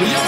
We